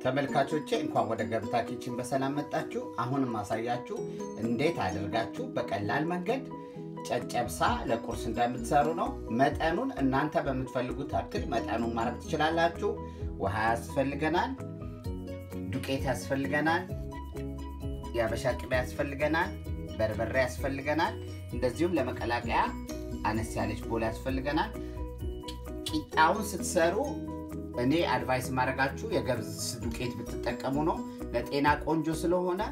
ተመልካቾቼ እንኳን ወደ ገበታ Kitchen በሰላም መጣችሁ። አሁንም ማሳያችሁ እንዴት አድርጋችሁ በቀላል መንገድ ጨጨብሳ ለቁርስ እንደምትሰሩ ነው። መጠኑን እናንተ በምትፈልጉት ልክ መጠኑን ማድረግ ትችላላችሁ። ውሃ ያስፈልገናል፣ ዱቄት ያስፈልገናል፣ የአበሻ ቅቤ ያስፈልገናል፣ በርበሬ ያስፈልገናል። እንደዚሁም ለመቀላቀያ አነስ ያለች bowl ያስፈልገናል። ቂጣውን ስትሰሩ እኔ አድቫይስ ማድረጋችሁ የገብስ ዱቄት ብትጠቀሙ ነው። ለጤና ቆንጆ ስለሆነ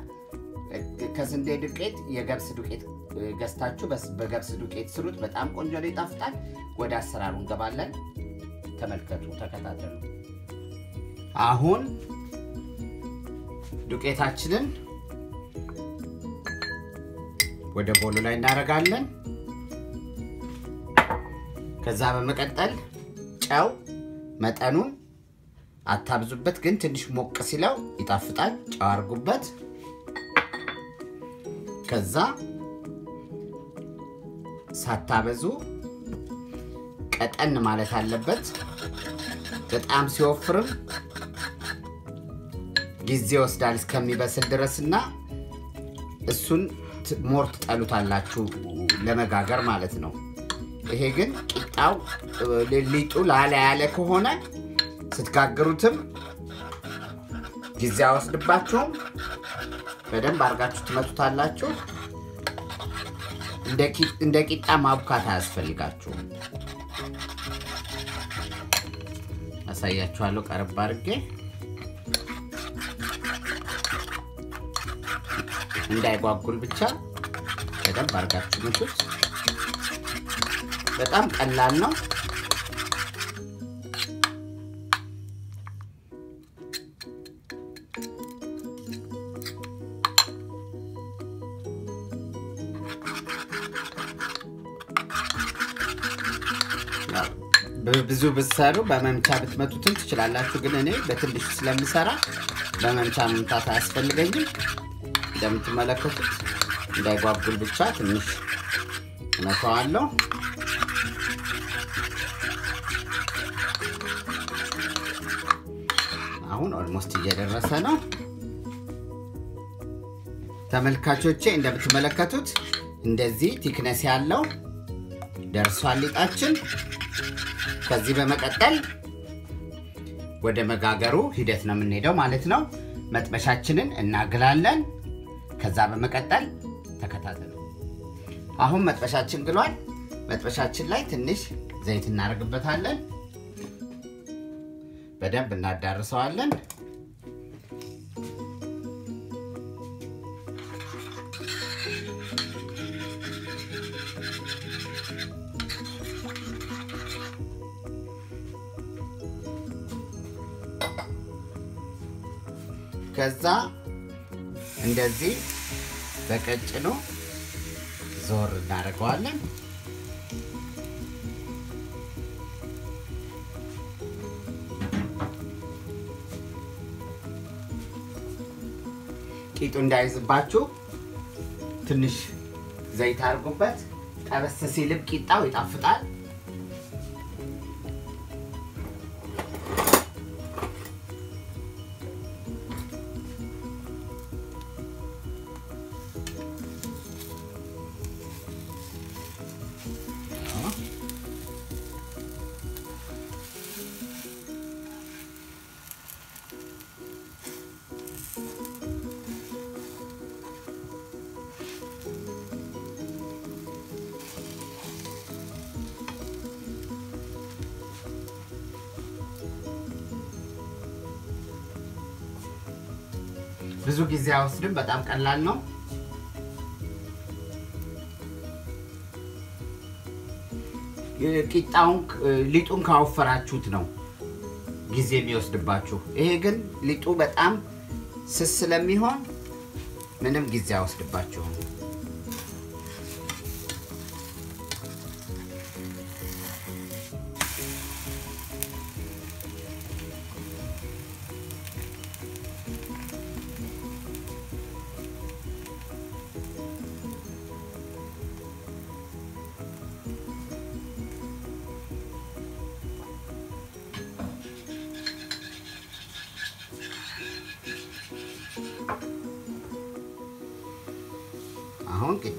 ከስንዴ ዱቄት የገብስ ዱቄት ገዝታችሁ በገብስ ዱቄት ስሩት። በጣም ቆንጆ ነው፣ ይጣፍጣል። ወደ አሰራሩ እንገባለን። ተመልከቱ፣ ተከታተሉ። አሁን ዱቄታችንን ወደ ቦሉ ላይ እናደርጋለን። ከዛ በመቀጠል ጨው መጠኑን አታብዙበት፣ ግን ትንሽ ሞቅ ሲለው ይጣፍጣል። ጨው አድርጉበት። ከዛ ሳታበዙ ቀጠን ማለት አለበት። በጣም ሲወፍርም ጊዜ ወስዳል እስከሚበስል ድረስ እና እሱን more ትጠሉታላችሁ ለመጋገር ማለት ነው። ይሄ ግን ቂጣው ሊጡ ላላ ያለ ከሆነ ስትጋግሩትም ጊዜ አይወስድባችሁም። በደንብ አድርጋችሁ ትመቱታላችሁ። እንደ ቂጣ ማቡካት አያስፈልጋችሁም። አሳያችኋለሁ ቀረብ አድርጌ እንዳይጓጉል ብቻ በደንብ አድርጋችሁ ምቱት። በጣም ቀላል ነው። ብዙ ብትሰሩ በመምቻ ብትመቱትም ትችላላችሁ፣ ግን እኔ በትንሹ ስለምሰራ በመምቻ መምታት አያስፈልገኝም። እንደምትመለከቱት እንዳይጓጉል ብቻ ትንሽ እመታዋለሁ። አሁን almost እየደረሰ ነው። ተመልካቾቼ እንደምትመለከቱት እንደዚህ thickness ያለው ደርሷል ሊጣችን። ከዚህ በመቀጠል ወደ መጋገሩ ሂደት ነው የምንሄደው ማለት ነው። መጥበሻችንን እናግላለን። ከዛ በመቀጠል ተከታተሉ። አሁን መጥበሻችን ግሏል። መጥበሻችን ላይ ትንሽ ዘይት እናደርግበታለን። በደንብ እናዳርሰዋለን። ከዛ እንደዚህ በቀጭኑ ዞር እናደርገዋለን። ቂጡ እንዳይዝባችሁ ትንሽ ዘይት አድርጉበት። ጠበስ ሲልም ቂጣው ይጣፍጣል። ብዙ ጊዜ አይወስድም። በጣም ቀላል ነው። ቂጣውን ሊጡን ካወፈራችሁት ነው ጊዜ የሚወስድባችሁ። ይሄ ግን ሊጡ በጣም ስስ ስለሚሆን ምንም ጊዜ አይወስድባችሁም።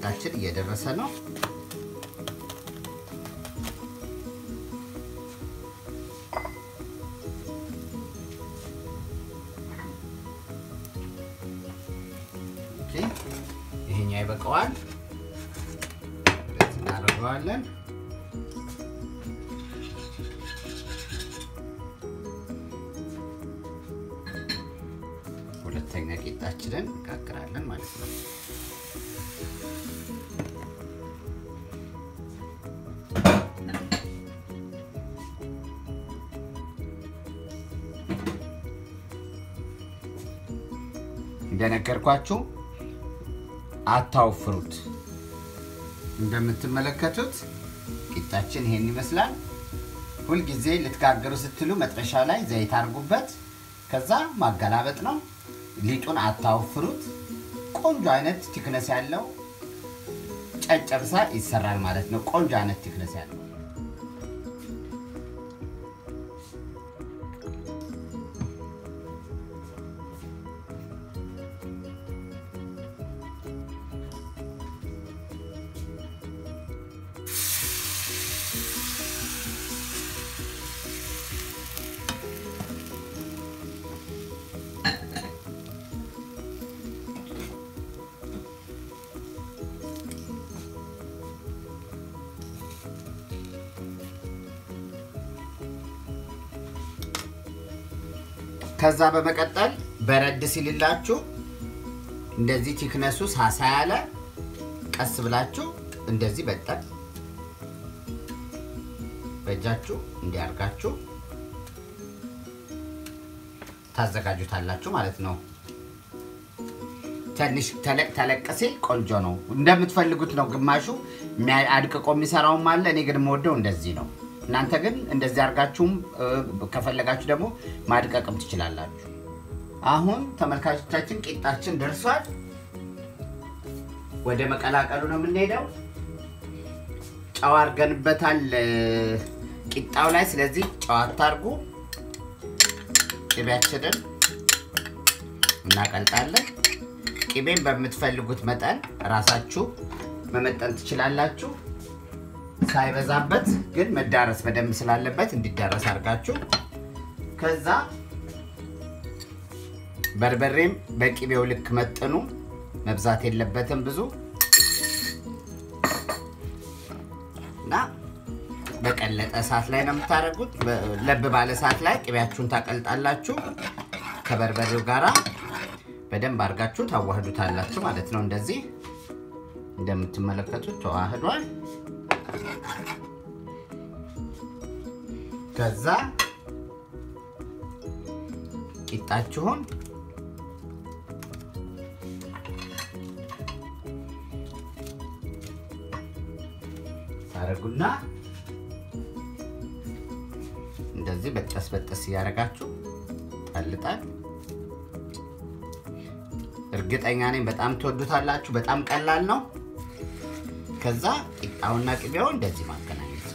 ቂጣችን እየደረሰ ነው። ይሄኛው ይበቃዋል። እናደርገዋለን። ሁለተኛ ቂጣችንን እንጋግራለን ማለት ነው። እንደነገርኳችሁ አታውፍሩት። እንደምትመለከቱት ቂጣችን ይሄን ይመስላል። ሁልጊዜ ልትጋገሩ ስትሉ መጥበሻ ላይ ዘይት አድርጉበት። ከዛ ማገላበጥ ነው። ሊጡን አታውፍሩት። ቆንጆ አይነት thickness ያለው ጨጨብሳ ይሰራል ማለት ነው። ቆንጆ አይነት thickness ያለው ከዛ በመቀጠል በረድ ሲልላችሁ እንደዚህ ቲክነሱ ሳሳ ያለ ቀስ ብላችሁ እንደዚህ በጠን በእጃችሁ እንዲያርጋችሁ ታዘጋጁታላችሁ ማለት ነው። ትንሽ ተለቅ ተለቅ ሲል ቆንጆ ነው። እንደምትፈልጉት ነው። ግማሹ አድቅቆ የሚሰራውም አለ። እኔ ግን የምወደው እንደዚህ ነው። እናንተ ግን እንደዚህ አድርጋችሁም ከፈለጋችሁ ደግሞ ማድቀቅም ትችላላችሁ። አሁን ተመልካቾቻችን ቂጣችን ደርሷል። ወደ መቀላቀሉ ነው የምንሄደው። ጨው አድርገንበታል ቂጣው ላይ። ስለዚህ ጨው አታርጉ። ቅቤያችንን እናቀልጣለን። ቅቤን በምትፈልጉት መጠን ራሳችሁ መመጠን ትችላላችሁ። ሳይበዛበት ግን መዳረስ በደንብ ስላለበት እንዲዳረስ አድርጋችሁ ከዛ በርበሬም በቅቤው ልክ መጥኑ። መብዛት የለበትም ብዙ እና በቀለጠ እሳት ላይ ነው የምታደርጉት። ለብ ባለ እሳት ላይ ቅቤያችሁን ታቀልጣላችሁ። ከበርበሬው ጋራ በደንብ አድርጋችሁ ታዋህዱታላችሁ ማለት ነው። እንደዚህ እንደምትመለከቱት ተዋህዷል። ከዛ ቂጣችሁን ታረጉና እንደዚህ በጠስ በጠስ እያደረጋችሁ ጣልጣል። እርግጠኛ ነኝ በጣም ትወዱታላችሁ። በጣም ቀላል ነው። ከዛ ቂጣውና ቅቤው እንደዚህ ማገናኘት።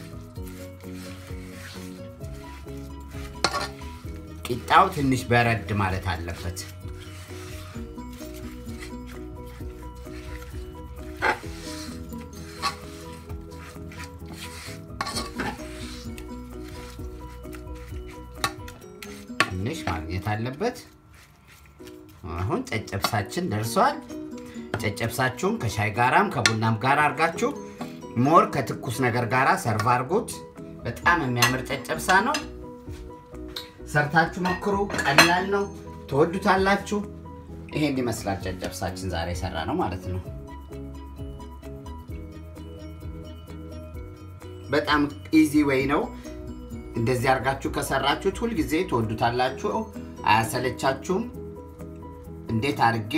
ቂጣው ትንሽ በረድ ማለት አለበት። ትንሽ ማግኘት አለበት። አሁን ጨጨብሳችን ደርሷል። ጨጨብሳችሁን ከሻይ ጋራም ከቡናም ጋር አድርጋችሁ more ከትኩስ ነገር ጋር serve አድርጉት። በጣም የሚያምር ጨጨብሳ ነው። ሰርታችሁ ሞክሩ። ቀላል ነው፣ ትወዱታላችሁ። ይሄን ይመስላል ጨጨብሳችን ዛሬ የሰራ ነው ማለት ነው። በጣም ኢዚ ወይ ነው። እንደዚህ አድርጋችሁ ከሰራችሁት ሁልጊዜ ትወዱታላችሁ፣ አያሰለቻችሁም። እንዴት አድርጌ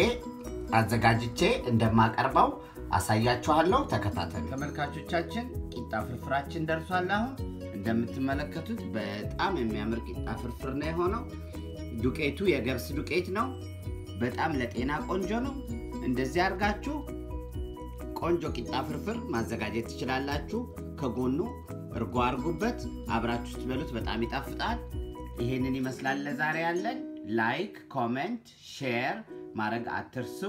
አዘጋጅቼ እንደማቀርበው አሳያችኋለሁ። ተከታተሉ ተመልካቾቻችን። ቂጣ ፍርፍራችን ደርሷል። አሁን እንደምትመለከቱት በጣም የሚያምር ቂጣ ፍርፍር ነው የሆነው። ዱቄቱ የገብስ ዱቄት ነው። በጣም ለጤና ቆንጆ ነው። እንደዚህ አድርጋችሁ ቆንጆ ቂጣ ፍርፍር ማዘጋጀት ትችላላችሁ። ከጎኑ እርጎ አድርጉበት፣ አብራችሁ ስትበሉት በጣም ይጣፍጣል። ይሄንን ይመስላል ለዛሬ ያለን። like፣ comment፣ share ማድረግ አትርሱ።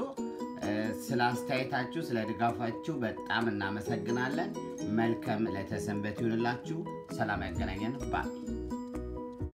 ስለ አስተያየታችሁ፣ ስለ ድጋፋችሁ በጣም እናመሰግናለን። መልካም ዕለተ ሰንበት ይሁንላችሁ። ሰላም ያገናኘን bye